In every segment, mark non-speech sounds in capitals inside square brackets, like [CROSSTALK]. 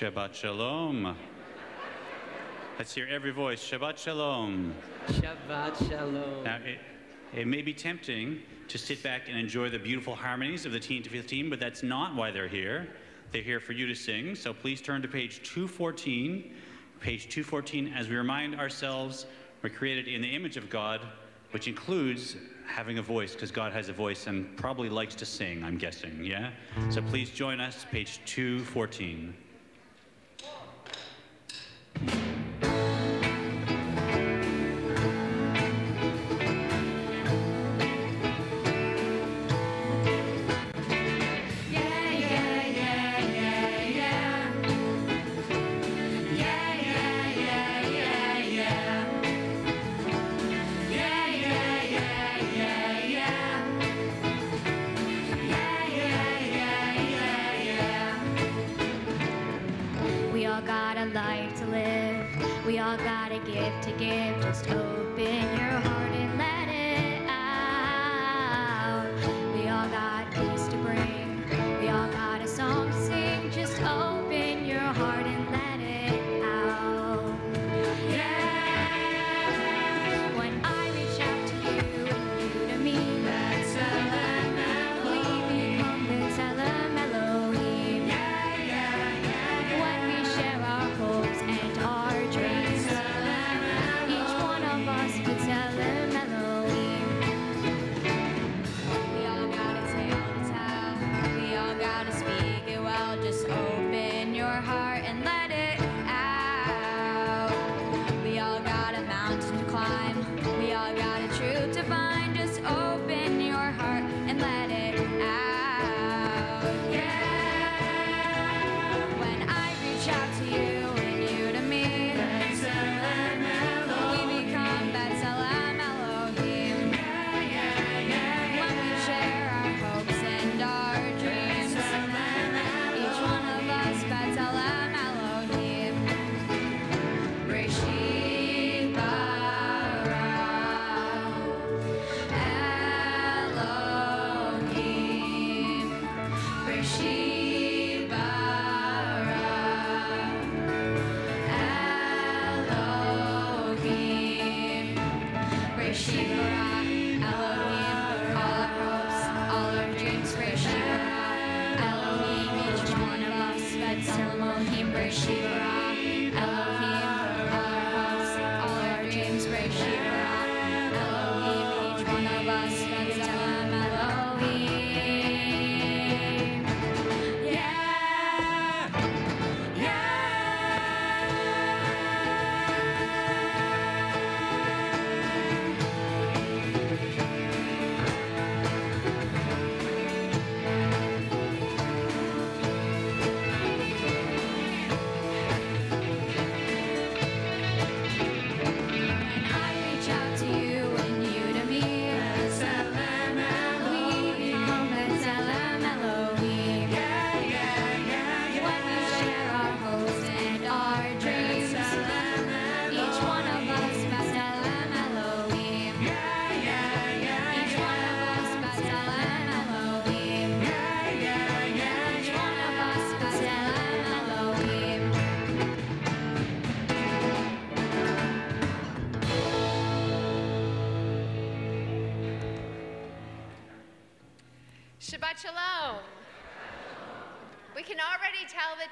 Shabbat Shalom. Let's hear every voice. Shabbat Shalom. Shabbat Shalom. Now, it, it may be tempting to sit back and enjoy the beautiful harmonies of the Teen Tefillah team, but that's not why they're here. They're here for you to sing. So please turn to page 214. Page 214, as we remind ourselves we're created in the image of God, which includes having a voice, because God has a voice and probably likes to sing, I'm guessing, yeah? So please join us, page 214.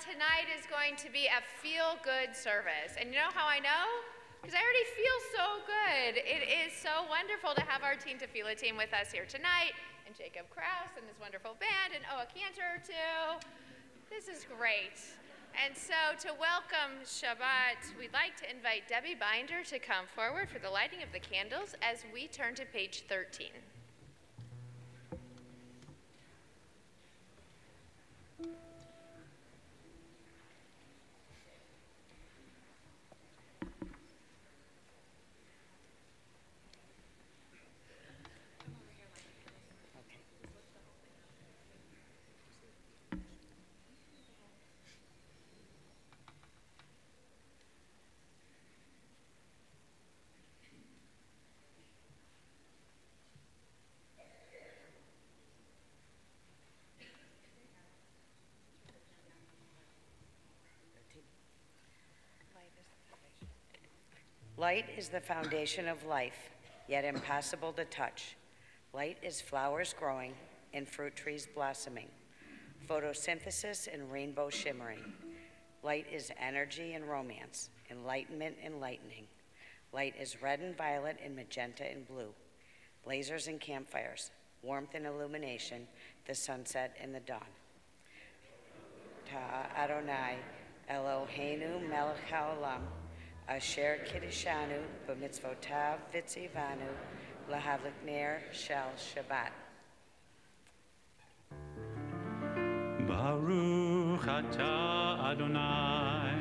Tonight is going to be a feel good service. And you know how I know? Because I already feel so good. It is so wonderful to have our Teen Tefillah team with us here tonight, and Jacob Kraus and his wonderful band, and oh, Oa Cantor, too. This is great. And so, to welcome Shabbat, we'd like to invite Debbie Binder to come forward for the lighting of the candles as we turn to page 13. Light is the foundation of life, yet impossible to touch. Light is flowers growing and fruit trees blossoming, photosynthesis and rainbow shimmering. Light is energy and romance, enlightenment and lightning. Light is red and violet and magenta and blue. Lasers and campfires, warmth and illumination, the sunset and the dawn. Ta Adonai, Eloheinu melech haolam, asher kiddishanu b'mitzvotav v'tzivanu, lahavlik ner shel Shabbat. Baruch atah Adonai,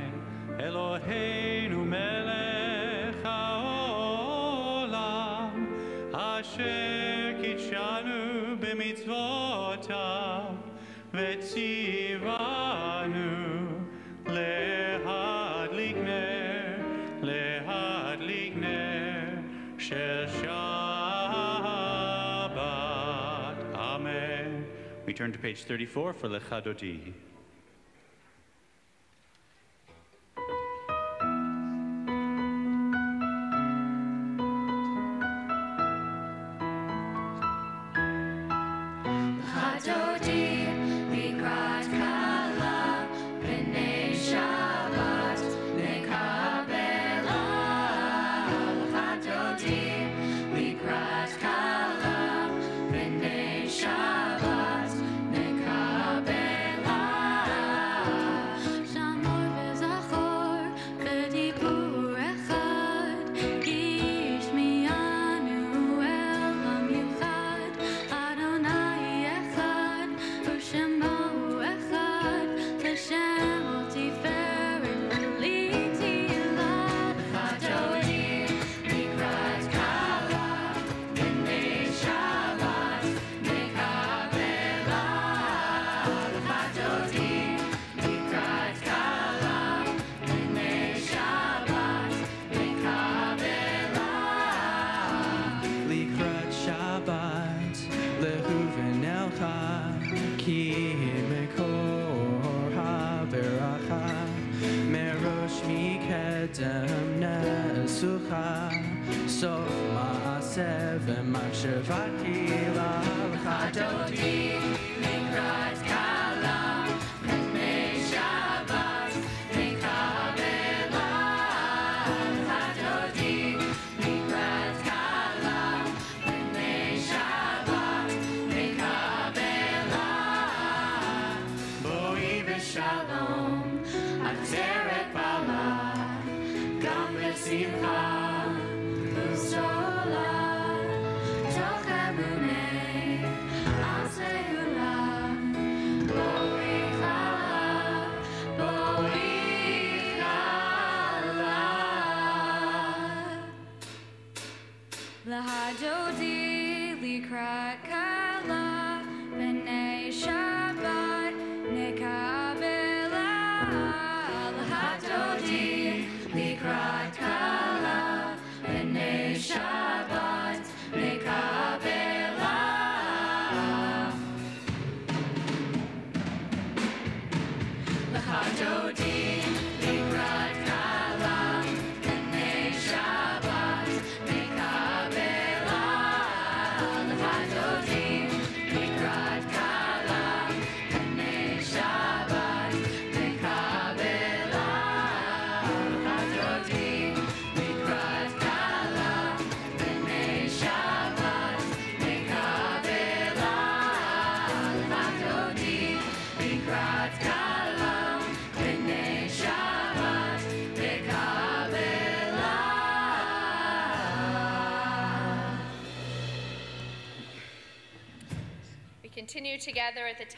Eloheinu melech haolam, asher kitshanu b'mitzvotav v'tzivanu turn to page 34 for Lechadodi.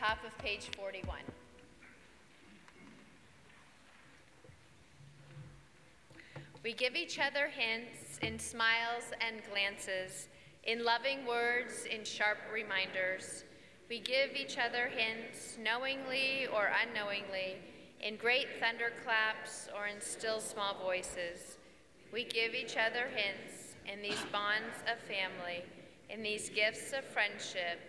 Top of page 41. We give each other hints in smiles and glances, in loving words, in sharp reminders. We give each other hints, knowingly or unknowingly, in great thunderclaps or in still small voices. We give each other hints in these bonds of family, in these gifts of friendship,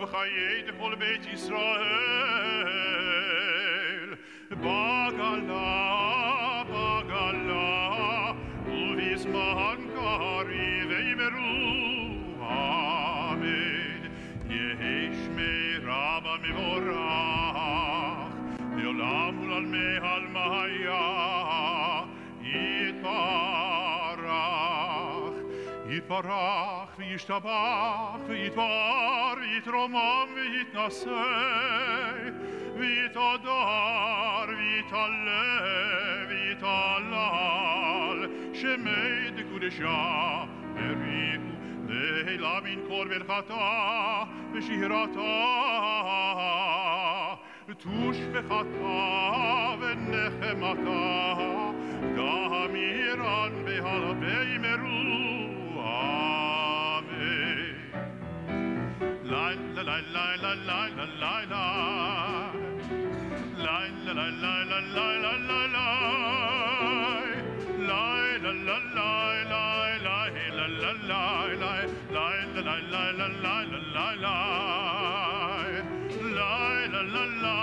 ובך יהיה לכל בית ישראל בגלה, בגלה, ובזמן קרי ואמרו אמן. יהי שמירה במבורך, לעולם ולעלמי עלמיה. barach, wie ich tabach, wie ich war, wie ich romam, wie ich nasei, wie ich adar, wie ich alle, wie ich alal, schemei de kudesha, erim, dehei lamin kor berchata, beshihrata, tush bechata, venechemata, damiran behalabei meru, La la la la la la la. La la la la la la la la. La la la la la la la la la. La la la la la la la la la. La la la la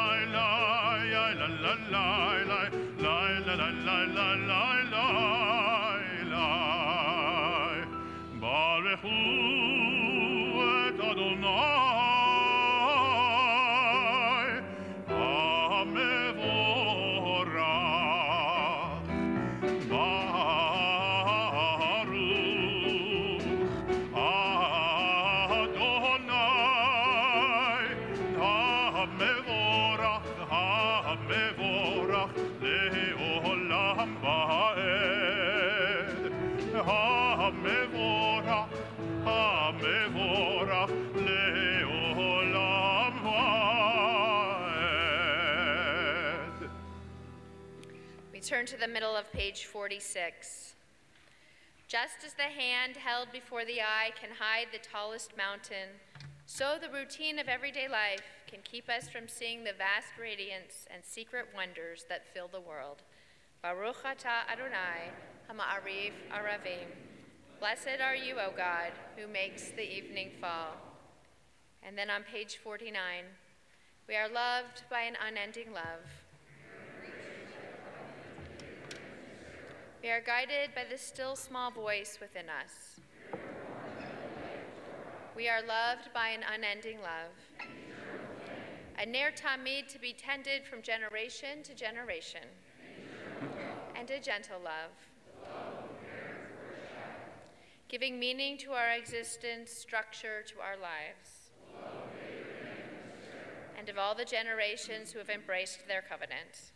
la la la la la. Baruch memora leolam vaed. We turn to the middle of page 46. Just as the hand held before the eye can hide the tallest mountain, so the routine of everyday life can keep us from seeing the vast radiance and secret wonders that fill the world. Baruch Ata Adonai, Hama'ariv Aravim. Blessed are you, O God, who makes the evening fall. And then on page 49, we are loved by an unending love. We are guided by the still small voice within us. We are loved by an unending love. A ner tamid to be tended from generation to generation. And a gentle love. Giving meaning to our existence, structure to our lives. And of all the generations who have embraced their covenant.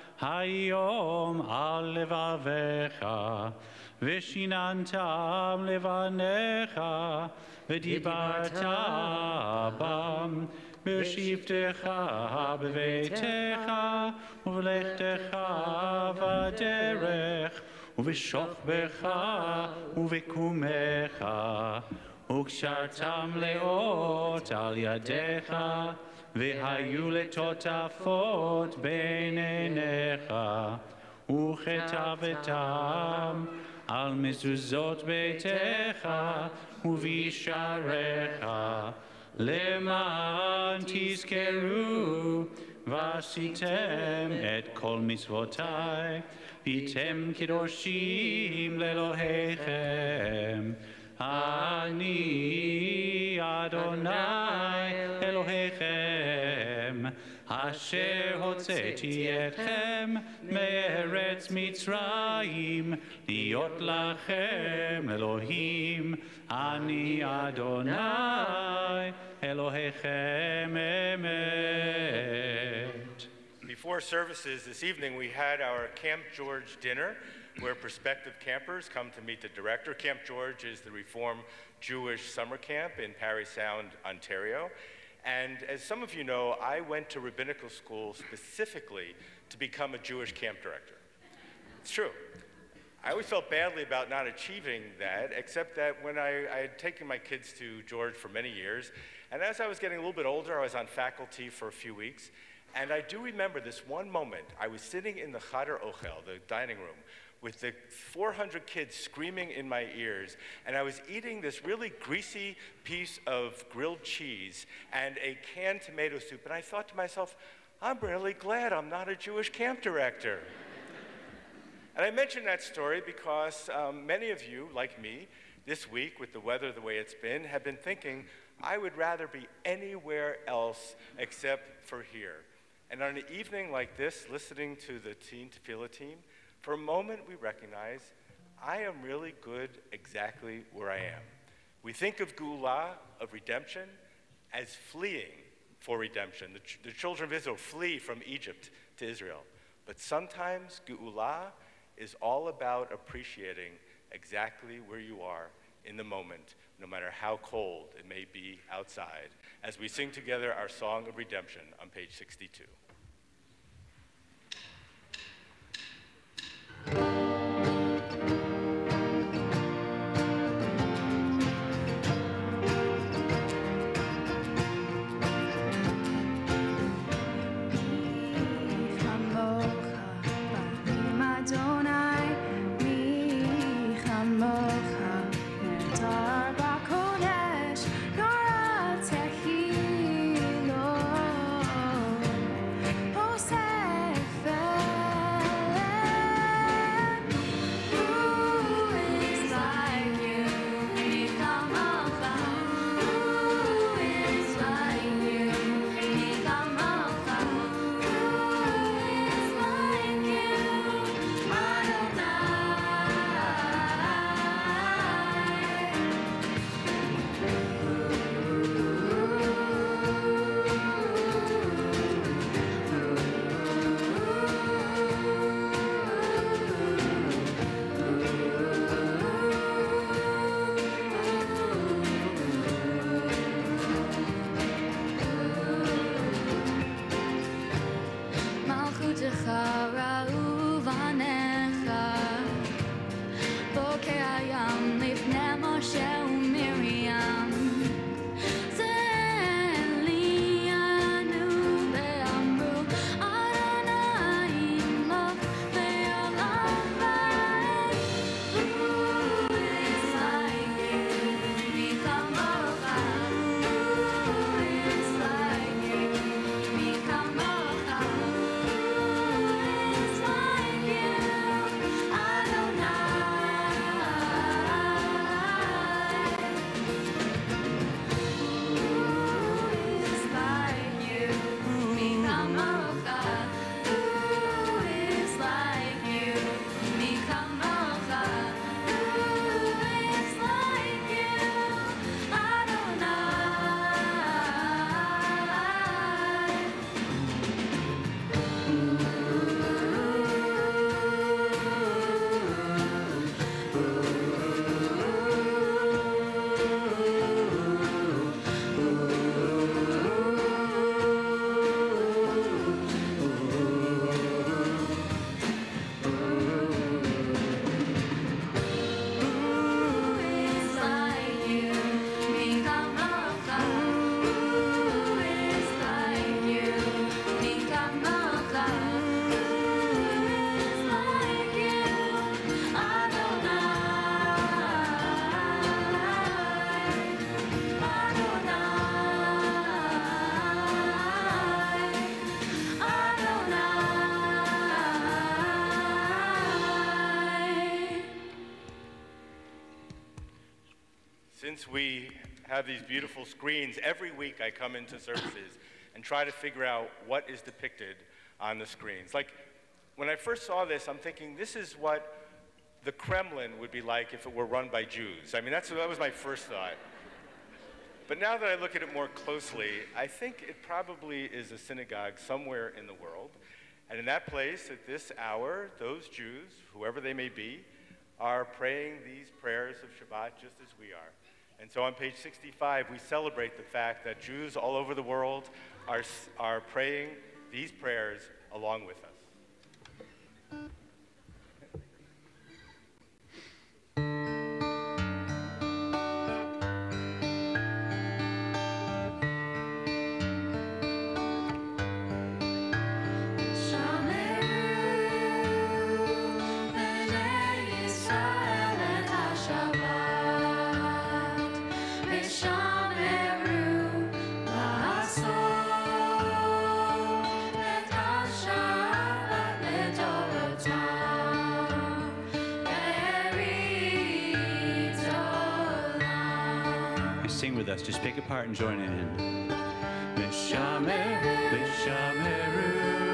היום על לבביך ושיננתם לבניך ודיברת בם בשבתך בביתך ובלכתך בדרך ובשוכבך ובקומך וקשרתם לאות על ידיך והיו לטוטפות בין עיניך וכתבתם על מזוזות ביתך ובישעריך למען תזכרו ועשיתם את כל מצוותיי והייתם קדושים לאלוהיכם. אני אדוני אלוהיכם אשר הוצאתי אתכם מארץ מצרים להיות לכם אלוהים אני אדוני אלוהיכם אמת Before services this evening, we had our Camp George dinner where prospective campers come to meet the director. Camp George is the Reform Jewish summer camp in Parry Sound, Ontario. And as some of you know, I went to rabbinical school specifically to become a Jewish camp director. It's true. I always felt badly about not achieving that, except that when I, I, had taken my kids to George for many years, and as I was getting a little bit older, I was on faculty for a few weeks, and I do remember this one moment. I was sitting in the Chader Ochel, the dining room, with the 400 kids screaming in my ears, and I was eating this really greasy piece of grilled cheese and a canned tomato soup, and I thought to myself, I'm really glad I'm not a Jewish camp director. [LAUGHS] and I mention that story because um, many of you, like me, this week, with the weather the way it's been, have been thinking, I would rather be anywhere else except for here. And on an evening like this, listening to the Teen Tefillah team, for a moment we recognize I am really good exactly where I am. We think of Geulah, of redemption, as fleeing for redemption. The, ch- the children of Israel flee from Egypt to Israel. But sometimes Geulah is all about appreciating exactly where you are in the moment, no matter how cold it may be outside, as we sing together our song of redemption on page 62. Since we have these beautiful screens, every week I come into services and try to figure out what is depicted on the screens. Like, when I first saw this, I'm thinking, this is what the Kremlin would be like if it were run by Jews. I mean, that's, that was my first thought. But now that I look at it more closely, I think it probably is a synagogue somewhere in the world. And in that place, at this hour, those Jews, whoever they may be, are praying these prayers of Shabbat just as we are. And so on page 65, we celebrate the fact that Jews all over the world are, are praying these prayers along with us. With us. Just pick a part and join in. Mishamer, Mishameru,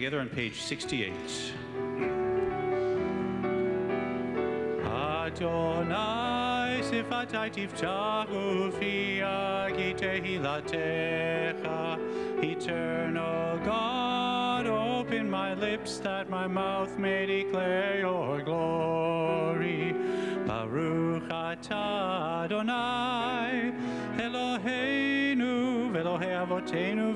together on page 68. Adonai, sifatai tiftahu fi tehilatecha. Eternal God, open my lips that my mouth may declare your glory. Baruch atah Adonai, Eloheinu, Elohei avotenu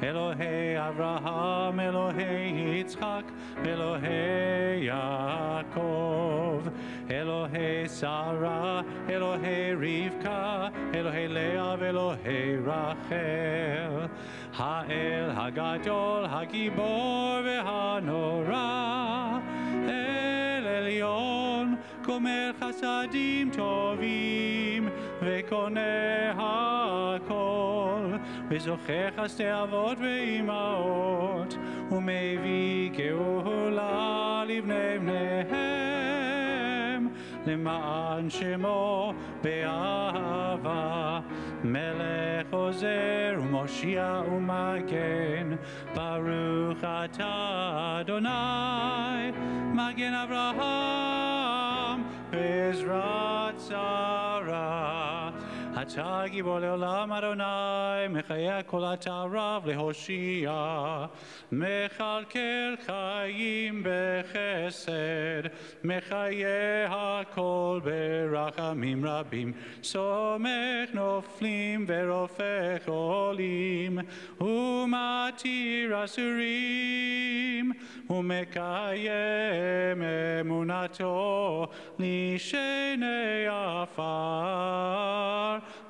Elohe Avraham, Elohe Yitzchak, Elohe Yaakov, Elohe Sarah, Elohe Rivka, Elohe Leah, Elohe Rachel, Ha'el Hagadol, Hagibor Vehanora, El Elyon, Gomer Chasadim Tovim, Vekoneh Hakol. וזוכה חסדי אבות ואימהות ומביא גאולה לבני בניהם למען שמו באהבה מלך עוזר ומושיע ומגן ברוך אתה אדוני מגן אברהם בעזרת שרה. אתה גיבור לעולם אדוני, מחיה כל התערב להושיע. מכלכל חיים בחסד, מחיה הכל ברחמים רבים. סומך נופלים ורופא חולים, ומתיר אסורים, ומקיים אמונתו לשני עפר.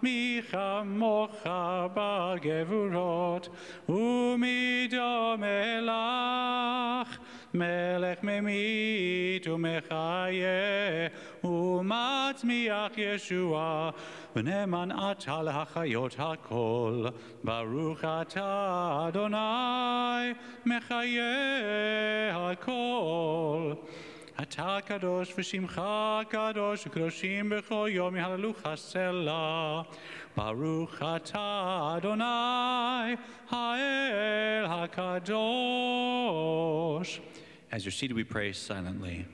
מי כמוך בגבורות, ומי דומה לך? מלך ממית ומחיה, ומצמיח ישועה, ונאמן אתה להחיות הכל. ברוך אתה, אדוני, מחיה הכל. אתה קדוש ושמך קדוש, וקדושים בכל יום יהללוך סלע. ברוך אתה, אדוני, האל הקדוש. As you're seated, we pray silently.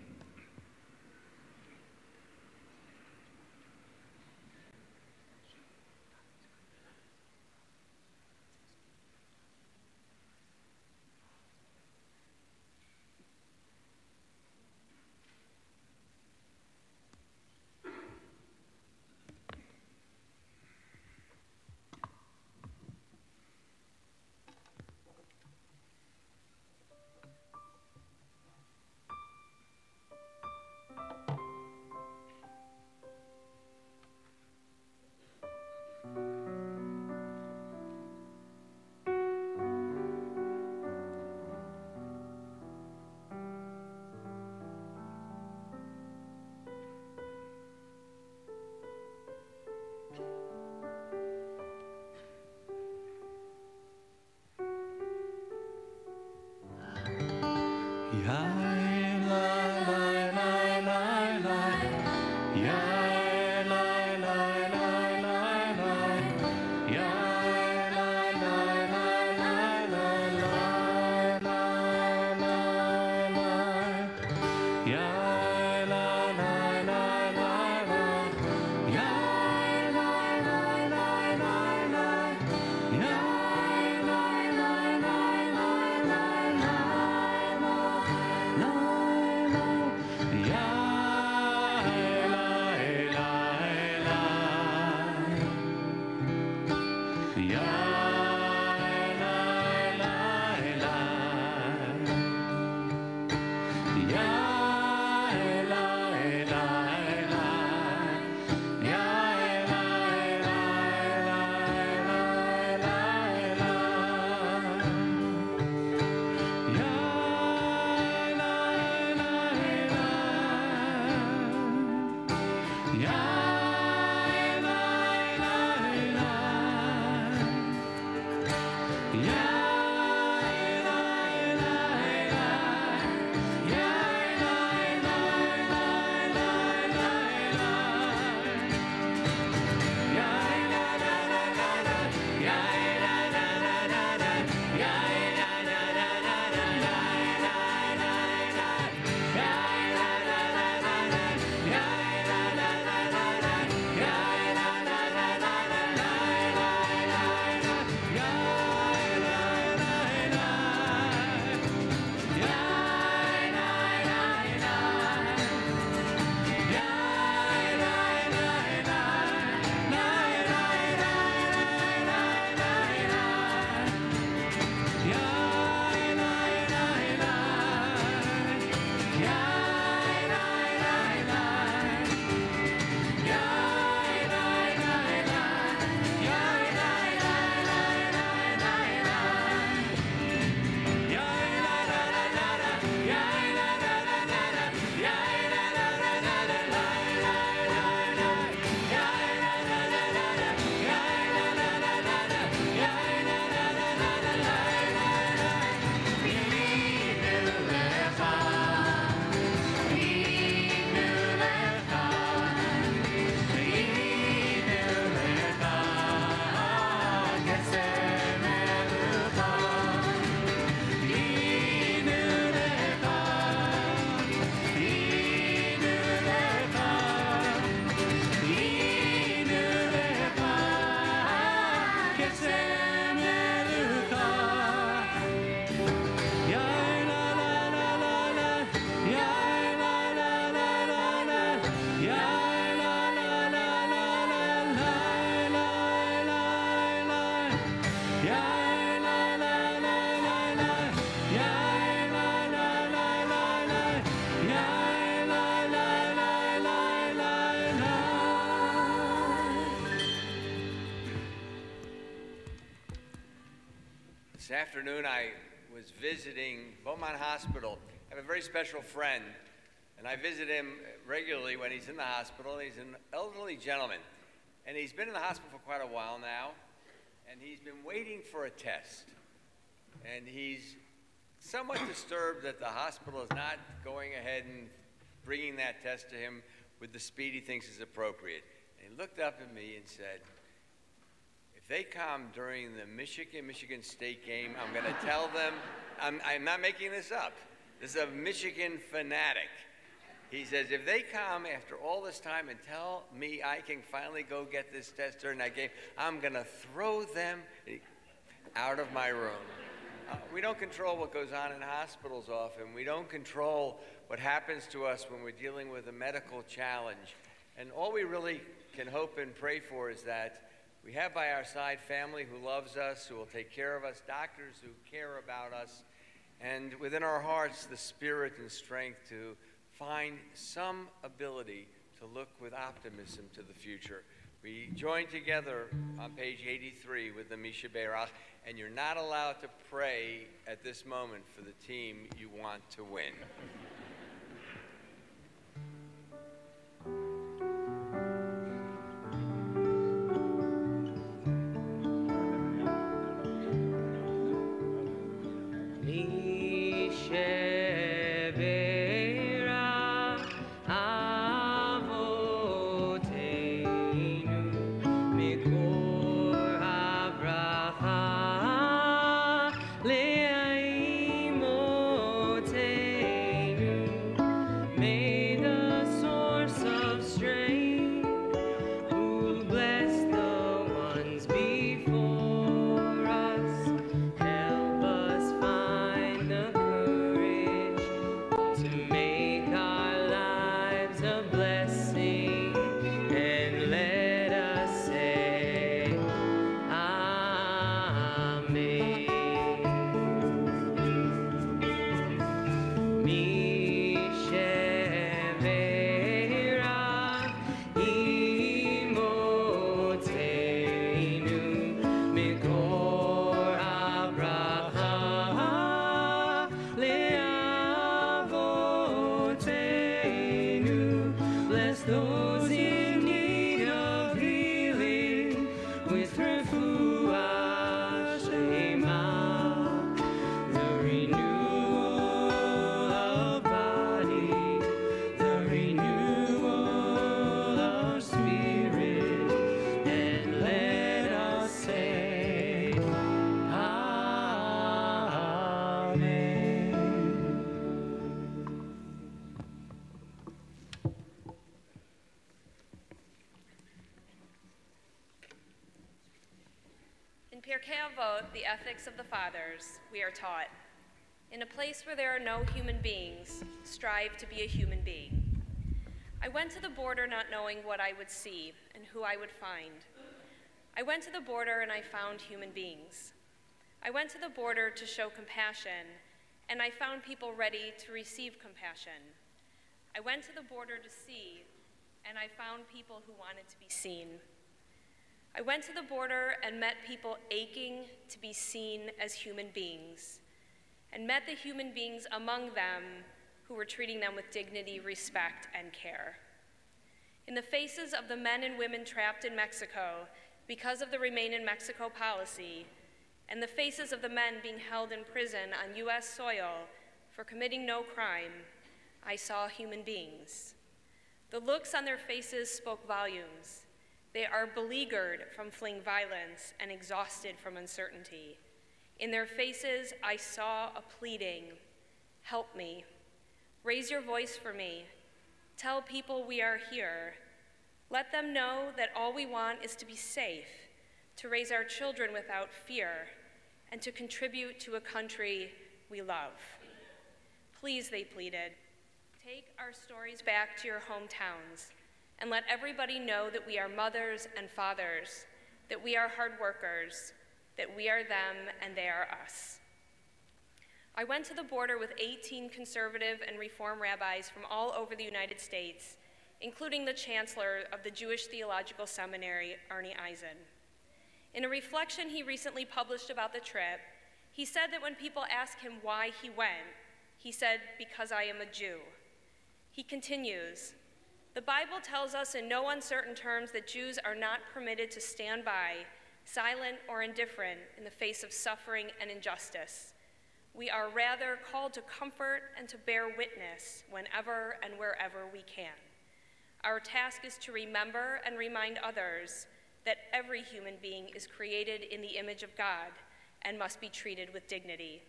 Yeah. Afternoon, I was visiting Beaumont Hospital. I have a very special friend, and I visit him regularly when he's in the hospital. He's an elderly gentleman, and he's been in the hospital for quite a while now, and he's been waiting for a test. And he's somewhat [COUGHS] disturbed that the hospital is not going ahead and bringing that test to him with the speed he thinks is appropriate. And he looked up at me and said, if they come during the Michigan Michigan State game, I'm going to tell them, I'm, I'm not making this up. This is a Michigan fanatic. He says, if they come after all this time and tell me I can finally go get this test during that game, I'm going to throw them out of my room. Uh, we don't control what goes on in hospitals often. We don't control what happens to us when we're dealing with a medical challenge. And all we really can hope and pray for is that we have by our side family who loves us, who will take care of us, doctors who care about us, and within our hearts, the spirit and strength to find some ability to look with optimism to the future. We join together on page 83 with the Mi Shebeirach, and you're not allowed to pray at this moment for the team you want to win. The ethics of the fathers, we are taught, in a place where there are no human beings, strive to be a human being. I went to the border not knowing what I would see and who I would find. I went to the border and I found human beings. I went to the border to show compassion, and I found people ready to receive compassion. I went to the border to see, and I found people who wanted to be seen. I went to the border and met people aching to be seen as human beings, and met the human beings among them who were treating them with dignity, respect, and care. In the faces of the men and women trapped in Mexico because of the Remain in Mexico policy, and the faces of the men being held in prison on U.S. soil for committing no crime, I saw human beings. The looks on their faces spoke volumes. They are beleaguered from fleeing violence and exhausted from uncertainty. In their faces, I saw a pleading Help me. Raise your voice for me. Tell people we are here. Let them know that all we want is to be safe, to raise our children without fear, and to contribute to a country we love. Please, they pleaded, take our stories back to your hometowns and let everybody know that we are mothers and fathers, that we are hard workers, that we are them and they are us. I went to the border with 18 conservative and reform rabbis from all over the United States, including the chancellor of the Jewish Theological Seminary, Arnie Eisen. In a reflection he recently published about the trip, He said that when people asked him why he went, he said, Because I am a Jew. He continues, The Bible tells us in no uncertain terms that Jews are not permitted to stand by, silent or indifferent, in the face of suffering and injustice. We are rather called to comfort and to bear witness whenever and wherever we can. Our task is to remember and remind others that every human being is created in the image of God and must be treated with dignity.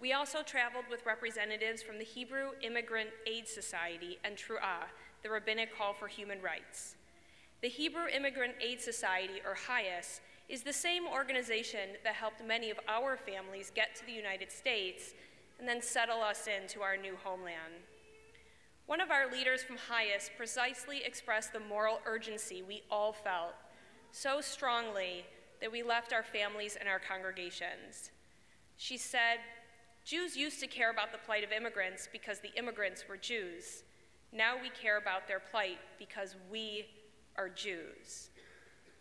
We also traveled with representatives from the Hebrew Immigrant Aid Society and Tru'ah, the rabbinic call for human rights. The Hebrew Immigrant Aid Society, or HIAS, is the same organization that helped many of our families get to the United States and then settle us into our new homeland. One of our leaders from HIAS precisely expressed the moral urgency we all felt so strongly that we left our families and our congregations. She said, Jews used to care about the plight of immigrants because the immigrants were Jews. Now we care about their plight because we are Jews.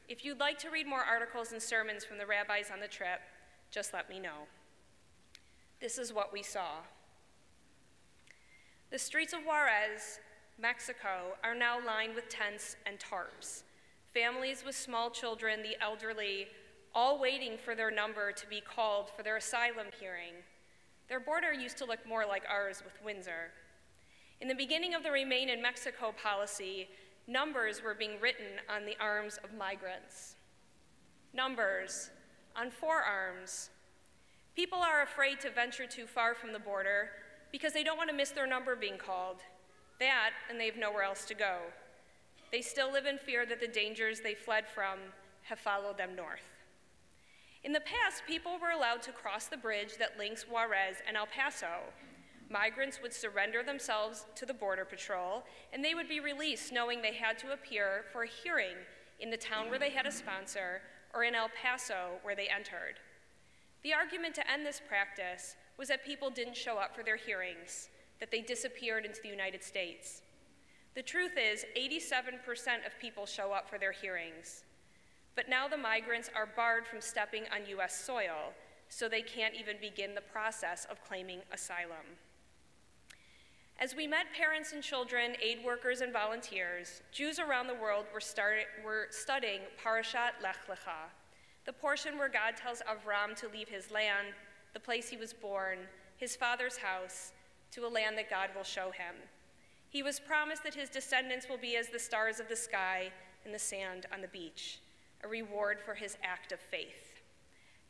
If you'd like to read more articles and sermons from the rabbis on the trip, just let me know. This is what we saw. The streets of Juarez, Mexico, are now lined with tents and tarps. Families with small children, the elderly, all waiting for their number to be called for their asylum hearing. Their border used to look more like ours with Windsor. In the beginning of the Remain in Mexico policy, numbers were being written on the arms of migrants. Numbers on forearms. People are afraid to venture too far from the border because they don't want to miss their number being called. That, and they have nowhere else to go. They still live in fear that the dangers they fled from have followed them north. In the past, people were allowed to cross the bridge that links Juarez and El Paso. Migrants would surrender themselves to the Border Patrol, and they would be released knowing they had to appear for a hearing in the town where they had a sponsor or in El Paso where they entered. The argument to end this practice was that people didn't show up for their hearings, that they disappeared into the United States. The truth is, 87% of people show up for their hearings. But now the migrants are barred from stepping on U.S. soil, so they can't even begin the process of claiming asylum. As we met parents and children, aid workers, and volunteers, Jews around the world were, start, were studying Parashat Lech Lecha, the portion where God tells Avram to leave his land, the place he was born, his father's house, to a land that God will show him. He was promised that his descendants will be as the stars of the sky and the sand on the beach, a reward for his act of faith.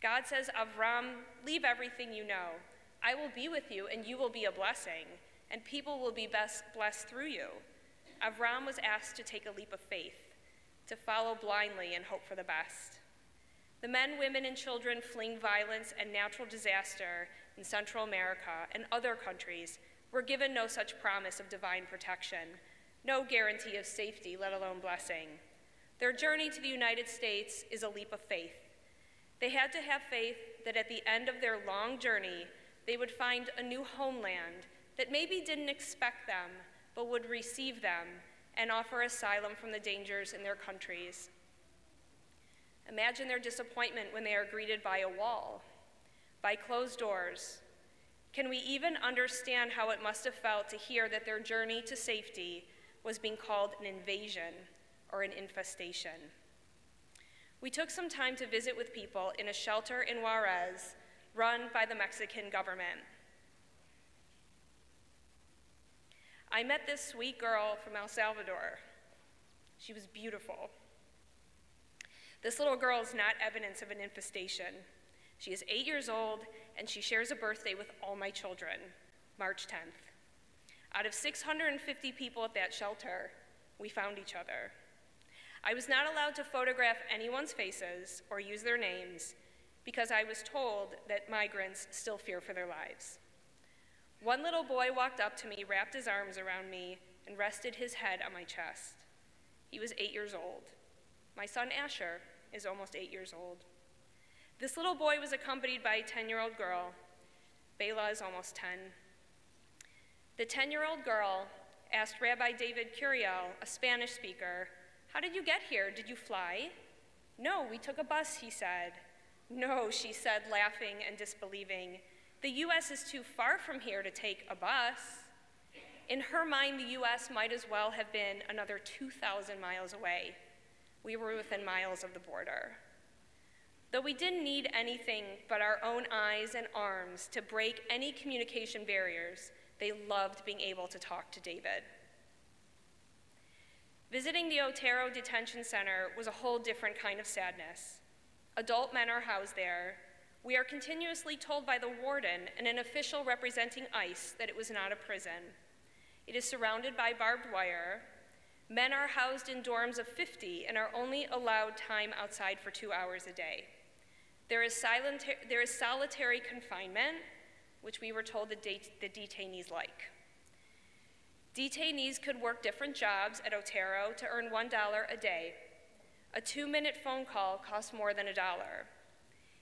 God says, Avram, leave everything you know. I will be with you, and you will be a blessing, and people will be blessed through you. Avram was asked to take a leap of faith, to follow blindly and hope for the best. The men, women, and children fleeing violence and natural disaster in Central America and other countries were given no such promise of divine protection, no guarantee of safety, let alone blessing. Their journey to the United States is a leap of faith. They had to have faith that at the end of their long journey, they would find a new homeland that maybe didn't expect them, but would receive them and offer asylum from the dangers in their countries. Imagine their disappointment when they are greeted by a wall, by closed doors. Can we even understand how it must have felt to hear that their journey to safety was being called an invasion or an infestation? We took some time to visit with people in a shelter in Juarez run by the Mexican government. I met this sweet girl from El Salvador. She was beautiful. This little girl is not evidence of an infestation. She is eight years old, and she shares a birthday with all my children, March 10th. Out of 650 people at that shelter, we found each other. I was not allowed to photograph anyone's faces or use their names because I was told that migrants still fear for their lives. One little boy walked up to me, wrapped his arms around me, and rested his head on my chest. He was eight years old. My son Asher is almost eight years old. This little boy was accompanied by a 10 year old girl. Bela is almost 10. The 10 year old girl asked Rabbi David Curiel, a Spanish speaker, How did you get here? Did you fly? No, we took a bus, he said. No, she said, laughing and disbelieving. The U.S. is too far from here to take a bus. In her mind, the U.S. might as well have been another 2,000 miles away. We were within miles of the border. Though we didn't need anything but our own eyes and arms to break any communication barriers, they loved being able to talk to David. Visiting the Otero Detention Center was a whole different kind of sadness. Adult men are housed there. We are continuously told by the warden and an official representing ICE that it was not a prison. It is surrounded by barbed wire. Men are housed in dorms of 50 and are only allowed time outside for two hours a day. There is, silent, there is solitary confinement, which we were told the, the detainees like. Detainees could work different jobs at Otero to earn $1 a day. A two minute phone call costs more than a dollar.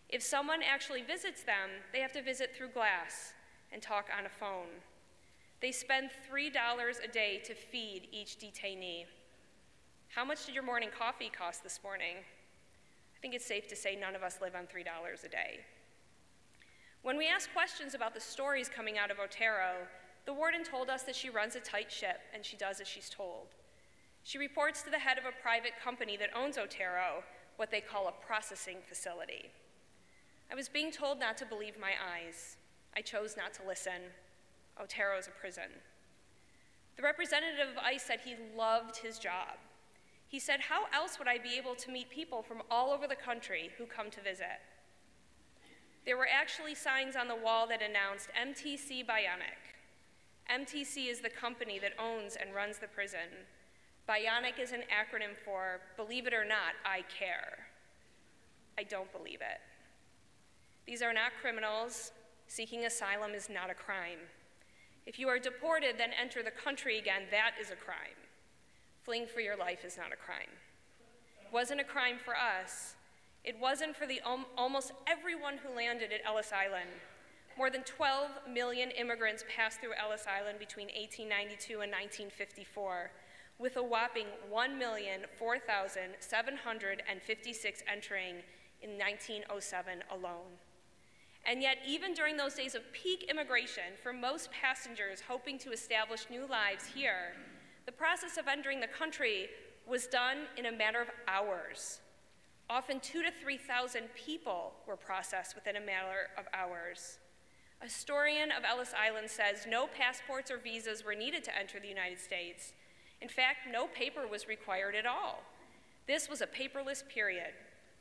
If someone actually visits them, they have to visit through glass and talk on a phone. They spend $3 a day to feed each detainee. How much did your morning coffee cost this morning? I think it's safe to say none of us live on $3 a day. When we ask questions about the stories coming out of Otero, the warden told us that she runs a tight ship and she does as she's told. She reports to the head of a private company that owns Otero, what they call a processing facility. I was being told not to believe my eyes. I chose not to listen. Otero is a prison. The representative of ICE said he loved his job. He said, How else would I be able to meet people from all over the country who come to visit? There were actually signs on the wall that announced MTC Bionic. MTC is the company that owns and runs the prison. Bionic is an acronym for Believe It or Not, I Care. I don't believe it. These are not criminals. Seeking asylum is not a crime. If you are deported, then enter the country again, that is a crime. Fleeing for your life is not a crime. It wasn't a crime for us. It wasn't for the almost everyone who landed at Ellis Island. More than 12 million immigrants passed through Ellis Island between 1892 and 1954, with a whopping 1,004,756 entering in 1907 alone. And yet, even during those days of peak immigration, for most passengers hoping to establish new lives here, the process of entering the country was done in a matter of hours. Often two to 3,000 people were processed within a matter of hours. A historian of Ellis Island says no passports or visas were needed to enter the United States. In fact, no paper was required at all. This was a paperless period.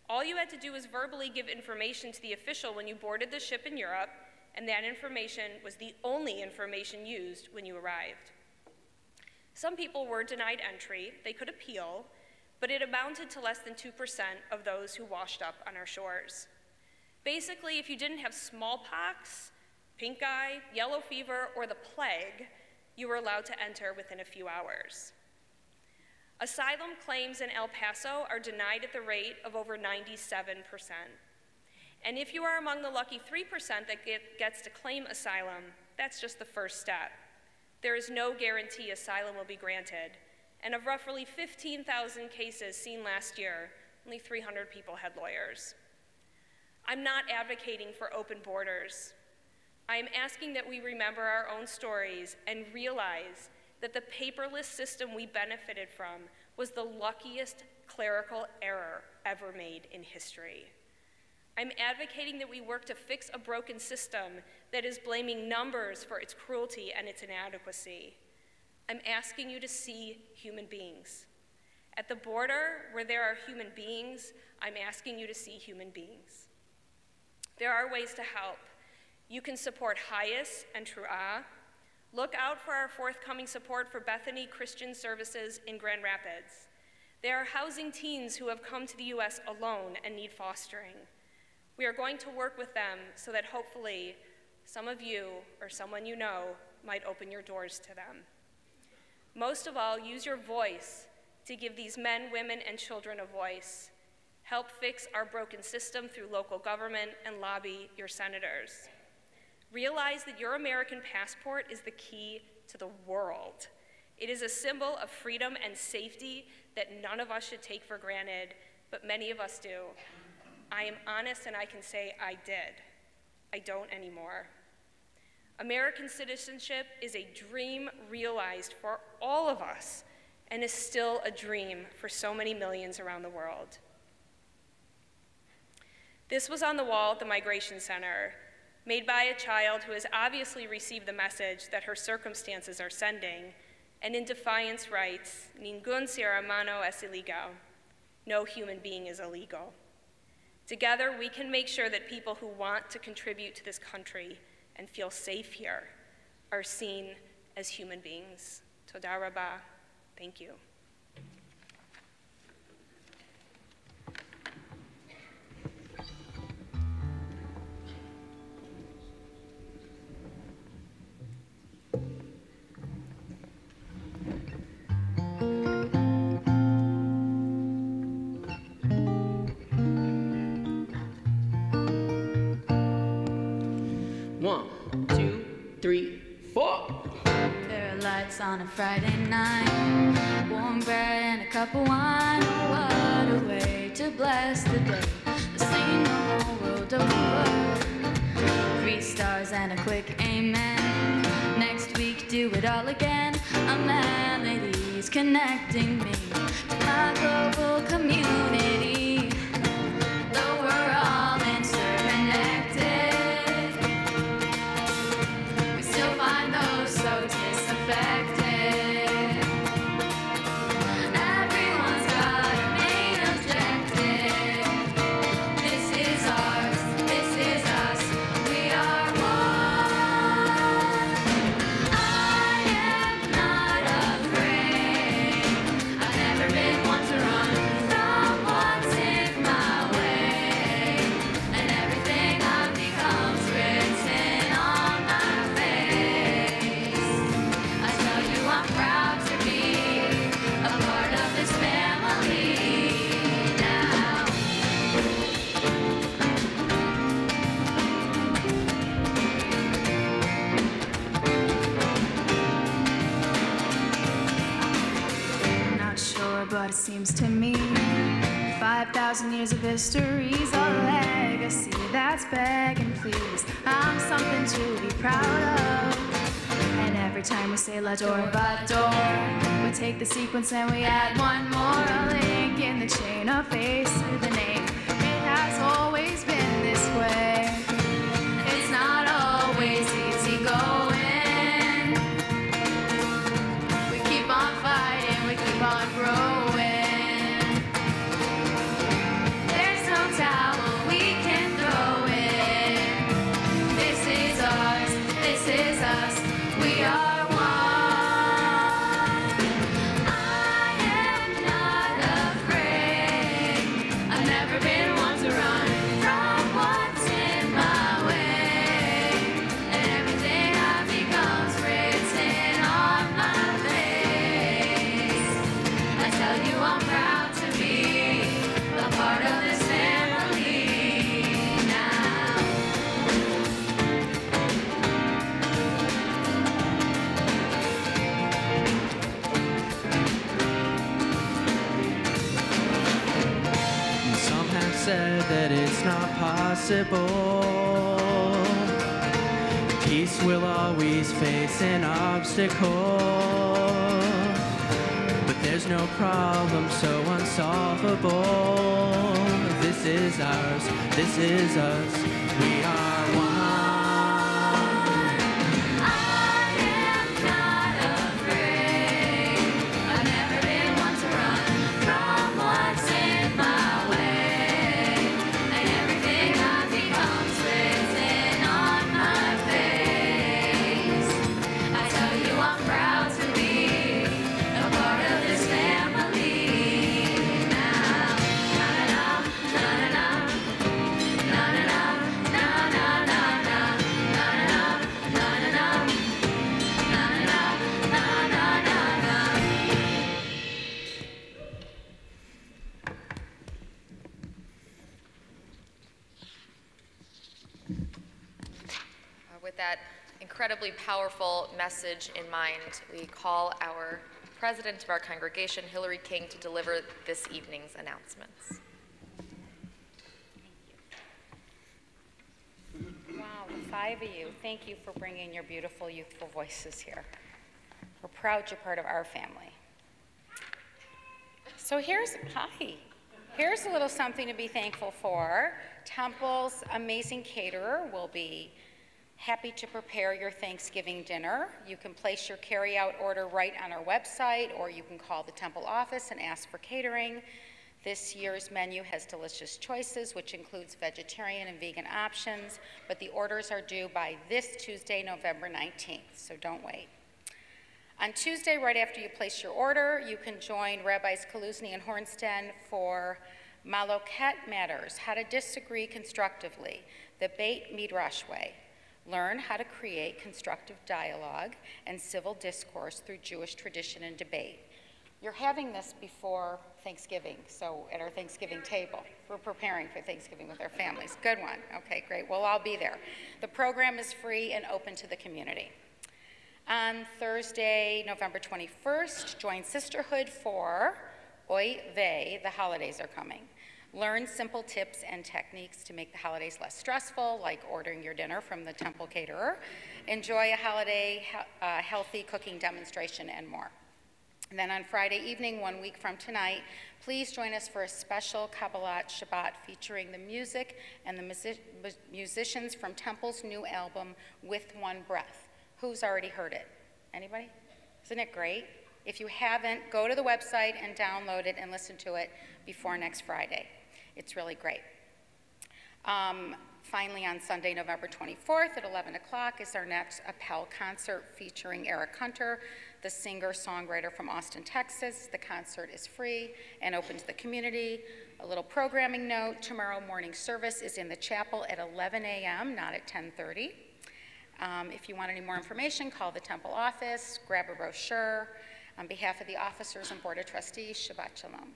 All you had to do was verbally give information to the official when you boarded the ship in Europe, and that information was the only information used when you arrived. Some people were denied entry, they could appeal, but it amounted to less than 2% of those who washed up on our shores. Basically, if you didn't have smallpox, pink eye, yellow fever, or the plague, you were allowed to enter within a few hours. Asylum claims in El Paso are denied at the rate of over 97%. And if you are among the lucky 3% that get, gets to claim asylum, that's just the first step. There is no guarantee asylum will be granted. And of roughly 15,000 cases seen last year, only 300 people had lawyers. I'm not advocating for open borders. I am asking that we remember our own stories and realize that the paperless system we benefited from was the luckiest clerical error ever made in history. I'm advocating that we work to fix a broken system that is blaming numbers for its cruelty and its inadequacy. I'm asking you to see human beings. At the border, where there are human beings, I'm asking you to see human beings. There are ways to help. You can support HIAS and Tru'ah. Look out for our forthcoming support for Bethany Christian Services in Grand Rapids. They are housing teens who have come to the U.S. alone and need fostering. We are going to work with them so that hopefully some of you or someone you know might open your doors to them. Most of all, use your voice to give these men, women, and children a voice. Help fix our broken system through local government and lobby your senators. Realize that your American passport is the key to the world. It is a symbol of freedom and safety that none of us should take for granted, but many of us do. I am honest and I can say I did. I don't anymore. American citizenship is a dream realized for all of us and is still a dream for so many millions around the world. This was on the wall at the Migration Center, made by a child who has obviously received the message that her circumstances are sending, and in defiance writes, Ningún ser es illegal. No human being is illegal. Together, we can make sure that people who want to contribute to this country and feel safe here are seen as human beings. Toda rabah. Thank you. Lights on a Friday night, warm bread and a cup of wine. What a way to bless the day. The the whole world over. Three stars and a quick amen. Next week, do it all again. A melody's connecting me to my global community. It seems to me 5,000 years of history's a legacy that's begging, please. I'm something to be proud of. And every time we say la door by door, we take the sequence and we add one more a link in the chain of face to the name. Possible. Peace will always face an obstacle. But there's no problem so unsolvable. This is ours, this is us, we are message in mind, we call our president of our congregation, Hillary King, to deliver this evening's announcements. Wow, the five of you, thank you for bringing your beautiful, youthful voices here. We're proud you're part of our family. So here's, hi, here's a little something to be thankful for. Temple's amazing caterer will be happy to prepare your Thanksgiving dinner. You can place your carryout order right on our website, or you can call the Temple office and ask for catering. This year's menu has delicious choices, which includes vegetarian and vegan options, but the orders are due by this Tuesday, November 19th, so don't wait. On Tuesday, right after you place your order, you can join Rabbis Kaluzny and Hornsten for Machloket Matters, How to Disagree Constructively, the Beit Midrash Way. Learn how to create constructive dialogue and civil discourse through Jewish tradition and debate. You're having this before Thanksgiving, so at our Thanksgiving table. We're preparing for Thanksgiving with our families. Good one. Okay, great. We'll all be there. The program is free and open to the community. On Thursday, November 21st, join Sisterhood for Oy Vey, the holidays are coming. Learn simple tips and techniques to make the holidays less stressful, like ordering your dinner from the temple caterer. Enjoy a holiday uh, healthy cooking demonstration and more. And then on Friday evening, one week from tonight, please join us for a special Kabbalat Shabbat featuring the music and the music musicians from Temple's new album, With One Breath. Who's already heard it? Anybody? Isn't it great? If you haven't, go to the website and download it and listen to it before next Friday. It's really great. Um, finally, on Sunday, November 24th at 11 o'clock is our next Appel concert featuring Eric Hunter, the singer-songwriter from Austin, Texas. The concert is free and open to the community. A little programming note, tomorrow morning service is in the chapel at 11 a.m., not at 10.30. Um, if you want any more information, call the temple office, grab a brochure. On behalf of the officers and board of trustees, Shabbat Shalom.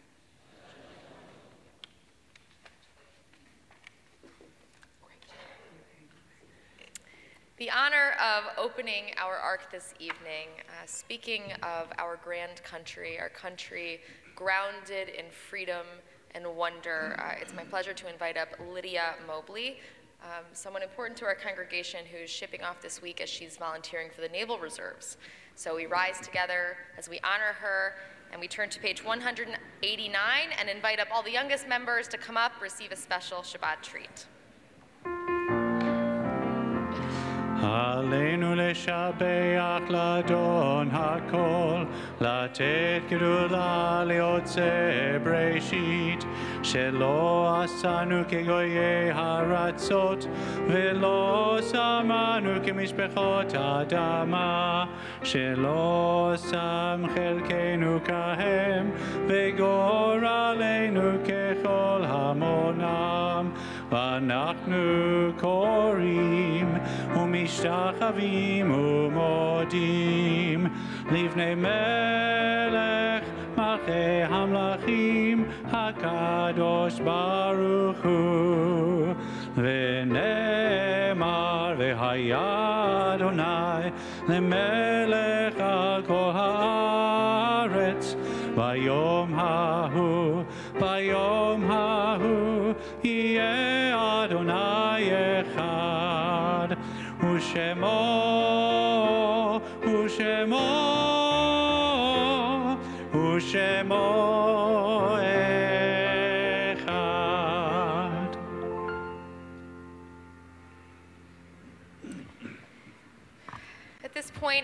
The honor of opening our Ark this evening, uh, speaking of our grand country, our country grounded in freedom and wonder, uh, it's my pleasure to invite up Lydia Mobley, um, someone important to our congregation who's shipping off this week as she's volunteering for the Naval Reserves. So we rise together as we honor her, and we turn to page 189 and invite up all the youngest members to come up, receive a special Shabbat treat. עלינו לשבח לאדון הכל, לתת גדולה ליוצא בראשית, שלא עשנו כגויי הרצות, ולא שמנו כמשפחות אדמה, שלא שם חלקנו כהם, וגורלנו ככל המונם. ואנחנו קוראים ומשתחווים ומודים לפני מלך מלכי המלכים הקדוש ברוך הוא ונאמר והיה אדוני למלך על כל הארץ ביום ההוא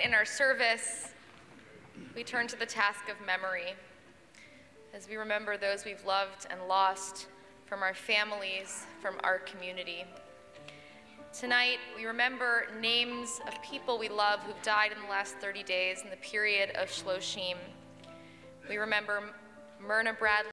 in our service, we turn to the task of memory as we remember those we've loved and lost from our families, from our community. Tonight, we remember names of people we love who've died in the last 30 days in the period of Shloshim. We remember Myrna Bradley.